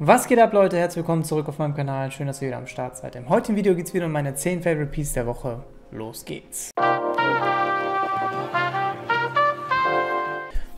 Was geht ab, Leute? Herzlich willkommen zurück auf meinem Kanal. Schön, dass ihr wieder am Start seid. Im heutigen Video geht es wieder um meine 10 Favorite Pieces der Woche. Los geht's!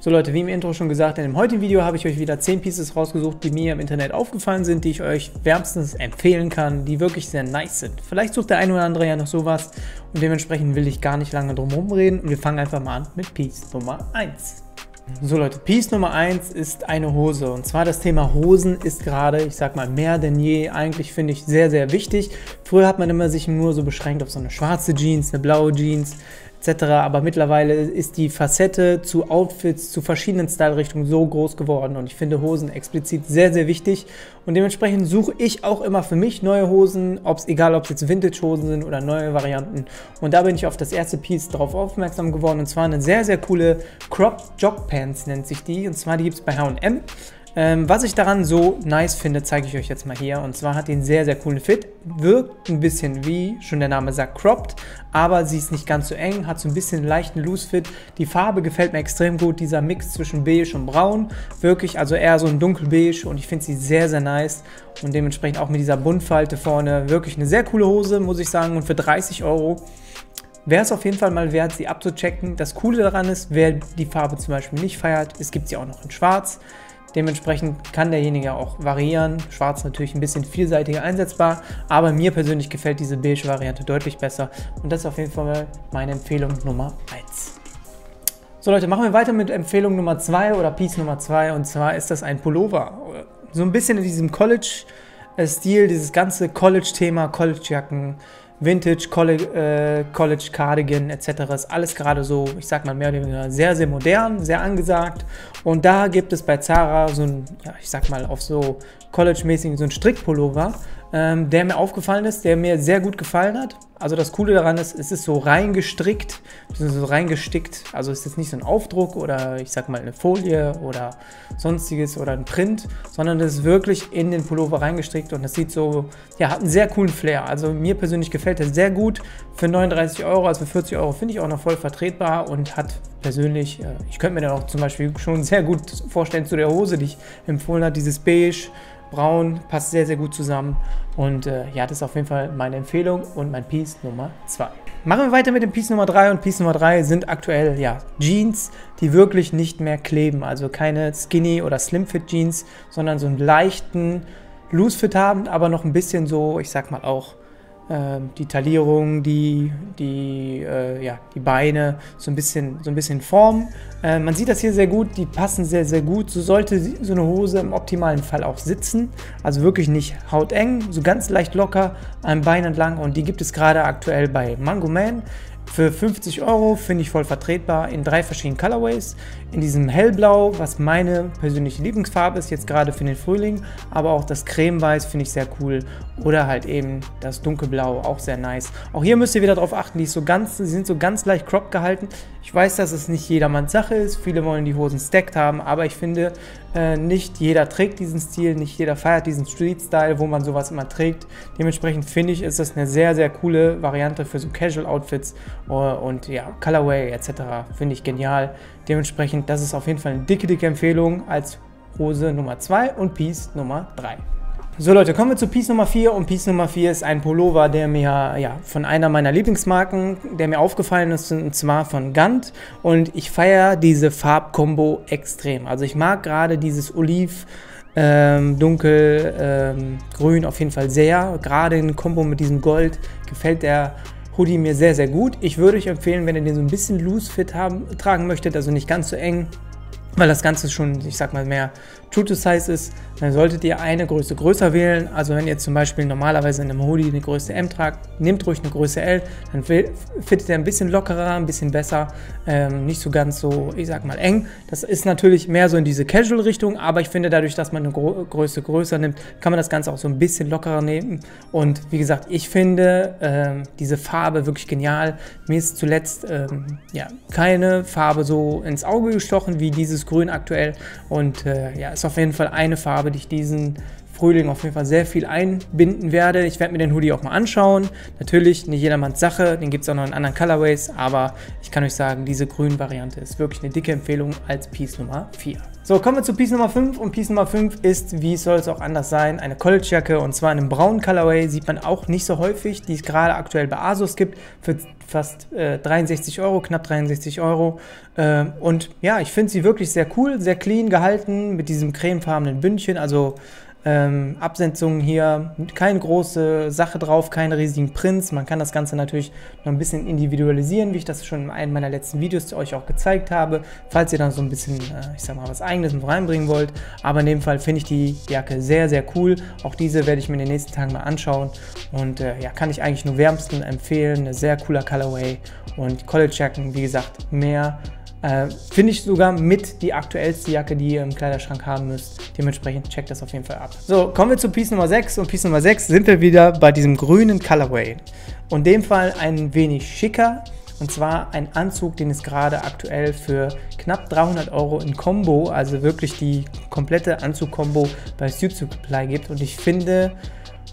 So Leute, wie im Intro schon gesagt, in dem heutigen Video habe ich euch wieder 10 Pieces rausgesucht, die mir im Internet aufgefallen sind, die ich euch wärmstens empfehlen kann, die wirklich sehr nice sind. Vielleicht sucht der eine oder andere ja noch sowas und dementsprechend will ich gar nicht lange drum herum reden und wir fangen einfach mal an mit Piece Nummer 1. So Leute, Piece Nummer 1 ist eine Hose und zwar das Thema Hosen ist gerade, ich sag mal, mehr denn je eigentlich finde ich sehr, sehr wichtig. Früher hat man immer sich nur so beschränkt auf so eine schwarze Jeans, eine blaue Jeans, etc. Aber mittlerweile ist die Facette zu Outfits, zu verschiedenen Style-Richtungen so groß geworden und ich finde Hosen explizit sehr, sehr wichtig und dementsprechend suche ich auch immer für mich neue Hosen, ob's, egal ob es jetzt Vintage-Hosen sind oder neue Varianten. Und da bin ich auf das erste Piece drauf aufmerksam geworden und zwar eine sehr, sehr coole Crop Jog Pants nennt sich die und zwar die gibt es bei H&M. Ähm, was ich daran so nice finde, zeige ich euch jetzt mal hier. Und zwar hat die einen sehr, sehr coolen Fit. Wirkt ein bisschen wie, schon der Name sagt, cropped, aber sie ist nicht ganz so eng, hat so ein bisschen leichten Loose Fit. Die Farbe gefällt mir extrem gut, dieser Mix zwischen beige und braun. Wirklich, also eher so ein dunkelbeige und ich finde sie sehr, sehr nice. Und dementsprechend auch mit dieser Buntfalte vorne. Wirklich eine sehr coole Hose, muss ich sagen. Und für 30 Euro wäre es auf jeden Fall mal wert, sie abzuchecken. Das Coole daran ist, wer die Farbe zum Beispiel nicht feiert, es gibt sie auch noch in schwarz. Dementsprechend kann derjenige auch variieren. Schwarz natürlich ein bisschen vielseitiger einsetzbar, aber mir persönlich gefällt diese beige Variante deutlich besser und das ist auf jeden Fall meine Empfehlung Nummer 1. So Leute, machen wir weiter mit Empfehlung Nummer 2 oder Piece Nummer 2 und zwar ist das ein Pullover. So ein bisschen in diesem College-Stil, dieses ganze College-Thema, College-Jacken, Vintage, College, äh, College Cardigan etc. ist alles gerade so, ich sag mal mehr oder weniger sehr, sehr modern, sehr angesagt. Und da gibt es bei Zara so ein, ja, ich sag mal auf so College-mäßig so ein Strickpullover, ähm, der mir aufgefallen ist, der mir sehr gut gefallen hat. Also das Coole daran ist, es ist so reingestrickt, so reingestickt. Also es ist nicht so ein Aufdruck oder ich sag mal eine Folie oder sonstiges oder ein Print, sondern es ist wirklich in den Pullover reingestrickt und das sieht so, ja, hat einen sehr coolen Flair. Also mir persönlich gefällt der sehr gut. Für 39 Euro, also für 40 Euro finde ich auch noch voll vertretbar und hat persönlich, äh, ich könnte mir dann auch zum Beispiel schon sehr gut vorstellen zu der Hose, die ich empfohlen habe, dieses Beige braun, passt sehr, sehr gut zusammen. Und äh, ja, das ist auf jeden Fall meine Empfehlung und mein Piece Nummer 2. Machen wir weiter mit dem Piece Nummer 3 und Piece Nummer 3 sind aktuell ja Jeans, die wirklich nicht mehr kleben. Also keine Skinny oder Slim Fit Jeans, sondern so einen leichten Loose Fit haben, aber noch ein bisschen so, ich sag mal auch die Taillierung, die, die, äh, ja, die Beine so ein bisschen, so ein bisschen formen. Äh, man sieht das hier sehr gut, die passen sehr, sehr gut. So sollte so eine Hose im optimalen Fall auch sitzen. Also wirklich nicht hauteng, so ganz leicht locker am Bein entlang. Und die gibt es gerade aktuell bei Mango Man für 50 Euro finde ich voll vertretbar in drei verschiedenen Colorways. In diesem hellblau, was meine persönliche Lieblingsfarbe ist, jetzt gerade für den Frühling, aber auch das cremeweiß finde ich sehr cool oder halt eben das dunkelblau, auch sehr nice. Auch hier müsst ihr wieder darauf achten, die, so ganz, die sind so ganz leicht crop gehalten. Ich weiß, dass es nicht jedermanns Sache ist, viele wollen die Hosen stacked haben, aber ich finde, äh, nicht jeder trägt diesen Stil, nicht jeder feiert diesen Street-Style, wo man sowas immer trägt. Dementsprechend finde ich, ist das eine sehr, sehr coole Variante für so Casual-Outfits uh, und ja, Colorway etc. finde ich genial. Dementsprechend, das ist auf jeden Fall eine dicke, dicke Empfehlung als Hose Nummer 2 und Piece Nummer 3. So Leute, kommen wir zu Piece Nummer 4 und Piece Nummer 4 ist ein Pullover, der mir ja von einer meiner Lieblingsmarken, der mir aufgefallen ist und zwar von Gant und ich feiere diese Farbkombo extrem. Also ich mag gerade dieses Oliv, ähm, dunkel, ähm, grün auf jeden Fall sehr. Gerade in Kombo mit diesem Gold gefällt der Hoodie mir sehr, sehr gut. Ich würde euch empfehlen, wenn ihr den so ein bisschen loose fit haben, tragen möchtet, also nicht ganz so eng, weil das Ganze schon, ich sag mal, mehr True to Size ist, dann solltet ihr eine Größe größer wählen. Also wenn ihr zum Beispiel normalerweise in einem Hoodie eine Größe M tragt, nehmt ruhig eine Größe L, dann fittet ihr ein bisschen lockerer, ein bisschen besser, ähm, nicht so ganz so, ich sag mal, eng. Das ist natürlich mehr so in diese Casual-Richtung, aber ich finde dadurch, dass man eine Gro Größe größer nimmt, kann man das Ganze auch so ein bisschen lockerer nehmen. Und wie gesagt, ich finde ähm, diese Farbe wirklich genial. Mir ist zuletzt ähm, ja, keine Farbe so ins Auge gestochen wie dieses Grün aktuell und äh, ja, ist auf jeden Fall eine Farbe, die ich diesen Frühling auf jeden Fall sehr viel einbinden werde. Ich werde mir den Hoodie auch mal anschauen. Natürlich nicht jedermanns Sache, den gibt es auch noch in anderen Colorways, aber ich kann euch sagen, diese grüne Variante ist wirklich eine dicke Empfehlung als Piece Nummer 4. So, kommen wir zu Piece Nummer 5 und Piece Nummer 5 ist, wie soll es auch anders sein, eine Collegejacke und zwar in einem braunen Colorway, sieht man auch nicht so häufig, die es gerade aktuell bei Asus gibt, für fast äh, 63 Euro, knapp 63 Euro äh, und ja, ich finde sie wirklich sehr cool, sehr clean gehalten mit diesem cremefarbenen Bündchen, also ähm, Absetzungen hier, keine große Sache drauf, keine riesigen Prints. Man kann das Ganze natürlich noch ein bisschen individualisieren, wie ich das schon in einem meiner letzten Videos euch auch gezeigt habe, falls ihr dann so ein bisschen, äh, ich sag mal, was eigenes mit reinbringen wollt. Aber in dem Fall finde ich die Jacke sehr, sehr cool. Auch diese werde ich mir in den nächsten Tagen mal anschauen und äh, ja, kann ich eigentlich nur wärmsten empfehlen. Ein sehr cooler Colorway und College-Jacken, wie gesagt, mehr äh, Finde ich sogar mit die aktuellste Jacke, die ihr im Kleiderschrank haben müsst. Dementsprechend checkt das auf jeden Fall ab. So, kommen wir zu Piece Nummer 6. Und Piece Nummer 6 sind wir wieder bei diesem grünen Colorway. Und in dem Fall ein wenig schicker. Und zwar ein Anzug, den es gerade aktuell für knapp 300 Euro in Combo, also wirklich die komplette Anzug-Kombo bei Suit Supply gibt. Und ich finde,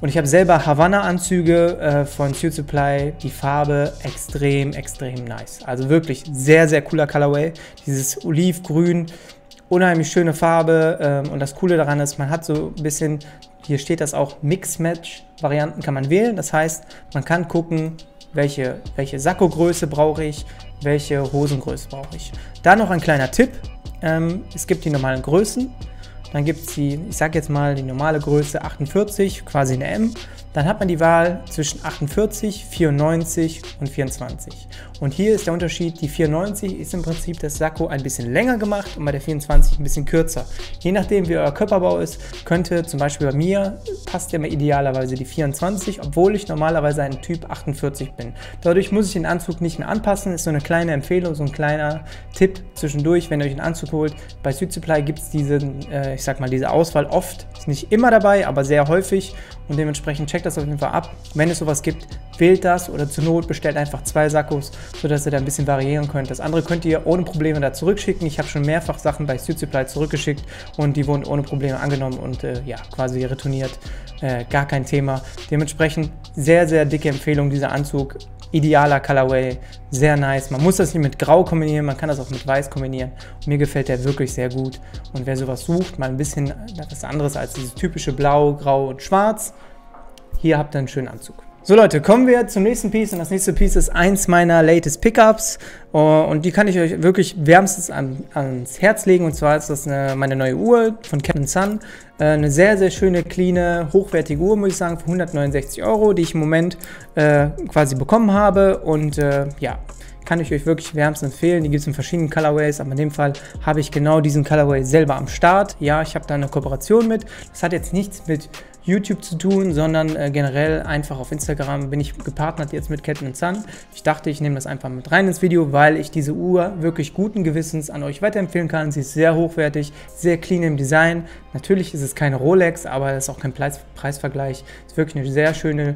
und ich habe selber Havanna-Anzüge äh, von Suit Supply. Die Farbe extrem, extrem nice. Also wirklich sehr, sehr cooler Colorway. Dieses Olivgrün, unheimlich schöne Farbe. Ähm, und das Coole daran ist, man hat so ein bisschen, hier steht das auch, Mix-Match-Varianten kann man wählen. Das heißt, man kann gucken, welche, welche Sakko-Größe brauche ich, welche Hosengröße brauche ich. Da noch ein kleiner Tipp. Ähm, es gibt die normalen Größen. Dann gibt es die, ich sage jetzt mal, die normale Größe 48, quasi eine M. Dann hat man die Wahl zwischen 48, 94 und 24. Und hier ist der Unterschied, die 94 ist im Prinzip das Sakko ein bisschen länger gemacht und bei der 24 ein bisschen kürzer. Je nachdem wie euer Körperbau ist, könnte zum Beispiel bei mir, passt ja immer idealerweise die 24, obwohl ich normalerweise ein Typ 48 bin. Dadurch muss ich den Anzug nicht mehr anpassen, ist so eine kleine Empfehlung, so ein kleiner Tipp zwischendurch, wenn ihr euch einen Anzug holt. Bei Süd Supply gibt es diese, äh, ich sag mal, diese Auswahl oft, ist nicht immer dabei, aber sehr häufig und dementsprechend checkt das auf jeden Fall ab. Wenn es sowas gibt, wählt das oder zur Not bestellt einfach zwei Sakkos, sodass ihr da ein bisschen variieren könnt. Das andere könnt ihr ohne Probleme da zurückschicken. Ich habe schon mehrfach Sachen bei Suit Supply zurückgeschickt und die wurden ohne Probleme angenommen und äh, ja, quasi retourniert. Äh, gar kein Thema. Dementsprechend sehr, sehr dicke Empfehlung dieser Anzug idealer Colorway, sehr nice. Man muss das nicht mit Grau kombinieren, man kann das auch mit Weiß kombinieren. Und mir gefällt der wirklich sehr gut. Und wer sowas sucht, mal ein bisschen was anderes als dieses typische Blau, Grau und Schwarz, hier habt ihr einen schönen Anzug. So Leute, kommen wir zum nächsten Piece und das nächste Piece ist eins meiner latest Pickups uh, und die kann ich euch wirklich wärmstens an, ans Herz legen und zwar ist das eine, meine neue Uhr von Captain Sun. Uh, eine sehr, sehr schöne, cleane, hochwertige Uhr, muss ich sagen, für 169 Euro, die ich im Moment uh, quasi bekommen habe und ja, kann ich euch wirklich wärmstens empfehlen. Die gibt es in verschiedenen Colorways, aber in dem Fall habe ich genau diesen Colorway selber am Start. Ja, ich habe da eine Kooperation mit. Das hat jetzt nichts mit YouTube zu tun, sondern äh, generell einfach auf Instagram bin ich gepartnert jetzt mit Ketten Sun. Ich dachte, ich nehme das einfach mit rein ins Video, weil ich diese Uhr wirklich guten Gewissens an euch weiterempfehlen kann. Sie ist sehr hochwertig, sehr clean im Design. Natürlich ist es keine Rolex, aber es ist auch kein Preis Preisvergleich. Es ist wirklich eine sehr schöne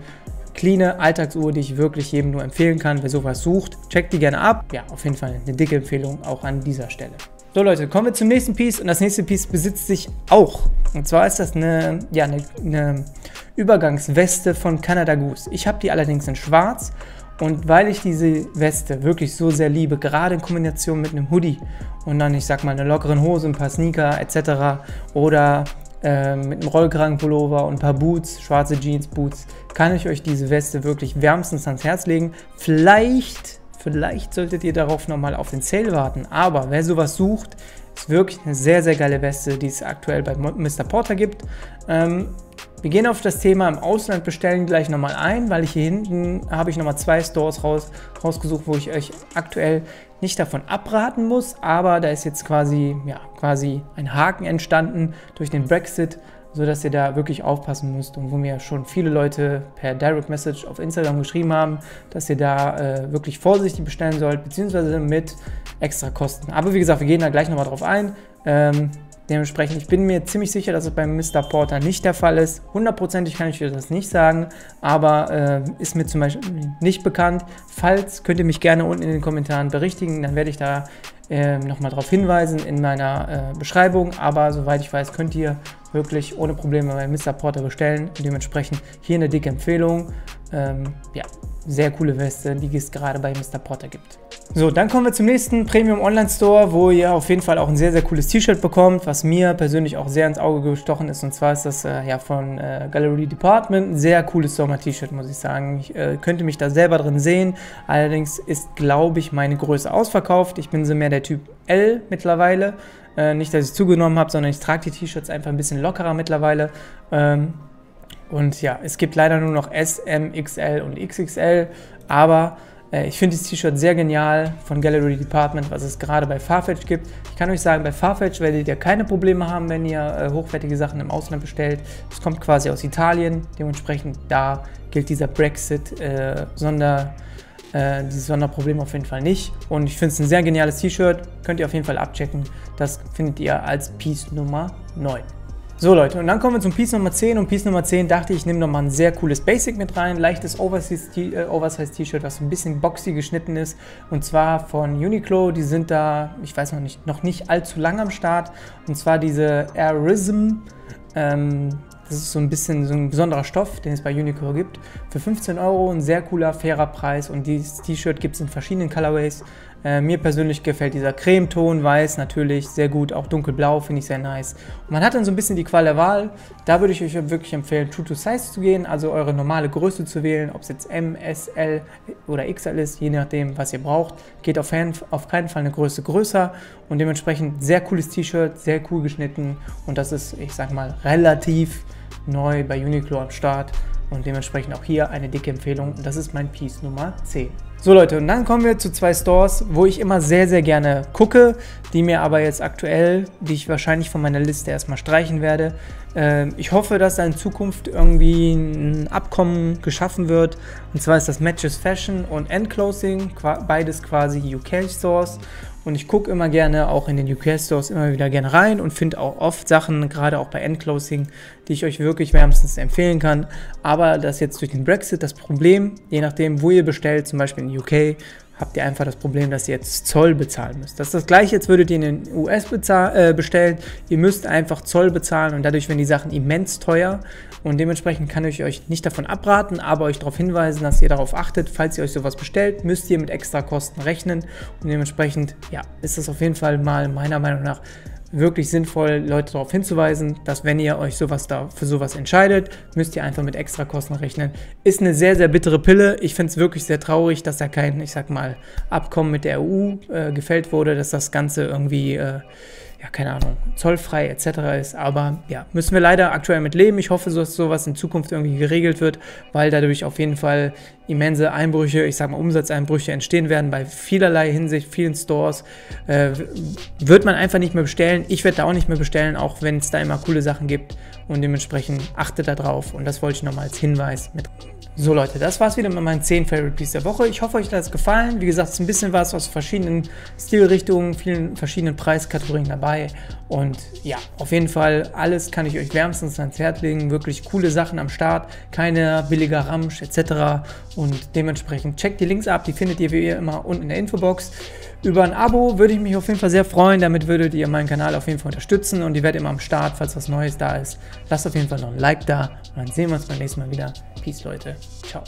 clean Alltagsuhr, die ich wirklich jedem nur empfehlen kann. Wer sowas sucht, checkt die gerne ab. Ja, auf jeden Fall eine dicke Empfehlung auch an dieser Stelle. So Leute, kommen wir zum nächsten Piece und das nächste Piece besitzt sich auch. Und zwar ist das eine, ja, eine, eine Übergangsweste von Canada Goose. Ich habe die allerdings in schwarz und weil ich diese Weste wirklich so sehr liebe, gerade in Kombination mit einem Hoodie und dann, ich sag mal, einer lockeren Hose, ein paar Sneaker etc. oder äh, mit einem Rollkragenpullover und ein paar Boots, schwarze Jeans, Boots, kann ich euch diese Weste wirklich wärmstens ans Herz legen. Vielleicht Vielleicht solltet ihr darauf nochmal auf den Sale warten. Aber wer sowas sucht, ist wirklich eine sehr, sehr geile Weste, die es aktuell bei Mr. Porter gibt. Ähm, wir gehen auf das Thema im Ausland bestellen gleich nochmal ein, weil ich hier hinten habe ich nochmal zwei Stores raus, rausgesucht, wo ich euch aktuell nicht davon abraten muss, aber da ist jetzt quasi, ja, quasi ein Haken entstanden durch den Brexit sodass ihr da wirklich aufpassen müsst und wo mir schon viele Leute per Direct Message auf Instagram geschrieben haben, dass ihr da äh, wirklich vorsichtig bestellen sollt, beziehungsweise mit extra Kosten. Aber wie gesagt, wir gehen da gleich nochmal drauf ein. Ähm, dementsprechend, ich bin mir ziemlich sicher, dass es beim Mr. Porter nicht der Fall ist. Hundertprozentig kann ich euch das nicht sagen, aber äh, ist mir zum Beispiel nicht bekannt. Falls, könnt ihr mich gerne unten in den Kommentaren berichtigen, dann werde ich da äh, nochmal darauf hinweisen in meiner äh, Beschreibung. Aber soweit ich weiß, könnt ihr wirklich ohne Probleme bei Mr. Porter bestellen. Dementsprechend hier eine dicke Empfehlung. Ähm, ja, sehr coole Weste, die es gerade bei Mr. Porter gibt. So, dann kommen wir zum nächsten Premium Online Store, wo ihr auf jeden Fall auch ein sehr, sehr cooles T-Shirt bekommt, was mir persönlich auch sehr ins Auge gestochen ist. Und zwar ist das äh, ja von äh, Gallery Department. Ein sehr cooles Sommer-T-Shirt, muss ich sagen. Ich äh, könnte mich da selber drin sehen. Allerdings ist, glaube ich, meine Größe ausverkauft. Ich bin so mehr der Typ L mittlerweile. Äh, nicht, dass ich zugenommen habe, sondern ich trage die T-Shirts einfach ein bisschen lockerer mittlerweile. Ähm, und ja, es gibt leider nur noch S, M, XL und XXL, aber ich finde das T-Shirt sehr genial von Gallery Department, was es gerade bei Farfetch gibt. Ich kann euch sagen, bei Farfetch werdet ihr keine Probleme haben, wenn ihr äh, hochwertige Sachen im Ausland bestellt. Es kommt quasi aus Italien, dementsprechend da gilt dieser Brexit-Sonder. Äh, dieses Sonderproblem auf jeden Fall nicht. Und ich finde es ein sehr geniales T-Shirt. Könnt ihr auf jeden Fall abchecken. Das findet ihr als Piece Nummer 9. So Leute, und dann kommen wir zum Piece Nummer 10 und Piece Nummer 10 dachte ich, ich nehme nochmal ein sehr cooles Basic mit rein, leichtes äh, Oversize-T-Shirt, was ein bisschen boxy geschnitten ist. Und zwar von Uniqlo, die sind da, ich weiß noch nicht, noch nicht allzu lang am Start. Und zwar diese Airism, ähm, das ist so ein bisschen so ein besonderer Stoff, den es bei Uniqlo gibt. Für 15 Euro ein sehr cooler, fairer Preis und dieses T-Shirt gibt es in verschiedenen Colorways. Äh, mir persönlich gefällt dieser Cremeton, weiß natürlich sehr gut, auch dunkelblau finde ich sehr nice. Und man hat dann so ein bisschen die Qual der Wahl. Da würde ich euch wirklich empfehlen, True to Size zu gehen, also eure normale Größe zu wählen, ob es jetzt M, S, L oder XL ist, je nachdem, was ihr braucht. Geht auf, auf keinen Fall eine Größe größer und dementsprechend sehr cooles T-Shirt, sehr cool geschnitten und das ist, ich sag mal, relativ neu bei Uniqlo am Start und dementsprechend auch hier eine dicke Empfehlung und das ist mein Piece Nummer 10. So Leute, und dann kommen wir zu zwei Stores, wo ich immer sehr, sehr gerne gucke, die mir aber jetzt aktuell, die ich wahrscheinlich von meiner Liste erstmal streichen werde. Äh, ich hoffe, dass da in Zukunft irgendwie ein Abkommen geschaffen wird. Und zwar ist das Matches Fashion und Endclosing, beides quasi UK Stores. Und ich gucke immer gerne auch in den UK-Stores immer wieder gerne rein und finde auch oft Sachen, gerade auch bei Endclosing, die ich euch wirklich wärmstens empfehlen kann. Aber das jetzt durch den Brexit das Problem, je nachdem, wo ihr bestellt, zum Beispiel in UK, habt ihr einfach das Problem, dass ihr jetzt Zoll bezahlen müsst. Das ist das gleiche, jetzt würdet ihr in den US äh, bestellen. Ihr müsst einfach Zoll bezahlen und dadurch werden die Sachen immens teuer. Und dementsprechend kann ich euch nicht davon abraten, aber euch darauf hinweisen, dass ihr darauf achtet, falls ihr euch sowas bestellt, müsst ihr mit extra Kosten rechnen. Und dementsprechend, ja, ist das auf jeden Fall mal meiner Meinung nach wirklich sinnvoll, Leute darauf hinzuweisen, dass wenn ihr euch sowas da für sowas entscheidet, müsst ihr einfach mit extra Kosten rechnen. Ist eine sehr, sehr bittere Pille. Ich finde es wirklich sehr traurig, dass da kein, ich sag mal, Abkommen mit der EU äh, gefällt wurde, dass das Ganze irgendwie äh, ja, keine Ahnung, zollfrei etc. ist. Aber ja, müssen wir leider aktuell mit leben. Ich hoffe, dass sowas in Zukunft irgendwie geregelt wird, weil dadurch auf jeden Fall immense Einbrüche, ich sag mal Umsatzeinbrüche entstehen werden bei vielerlei Hinsicht, vielen Stores. Äh, wird man einfach nicht mehr bestellen. Ich werde da auch nicht mehr bestellen, auch wenn es da immer coole Sachen gibt. Und dementsprechend achtet da drauf. Und das wollte ich nochmal als Hinweis mit so Leute, das war's wieder mit meinen 10 Favorite Pieces der Woche. Ich hoffe, euch hat es gefallen. Wie gesagt, es ist ein bisschen was aus verschiedenen Stilrichtungen, vielen verschiedenen Preiskategorien dabei. Und ja, auf jeden Fall, alles kann ich euch wärmstens ans Herz legen. Wirklich coole Sachen am Start, keine billiger Ramsch etc. Und dementsprechend checkt die Links ab, die findet ihr wie immer unten in der Infobox. Über ein Abo würde ich mich auf jeden Fall sehr freuen. Damit würdet ihr meinen Kanal auf jeden Fall unterstützen und ihr werdet immer am Start, falls was Neues da ist. Lasst auf jeden Fall noch ein Like da und dann sehen wir uns beim nächsten Mal wieder. Peace, Leute. Ciao.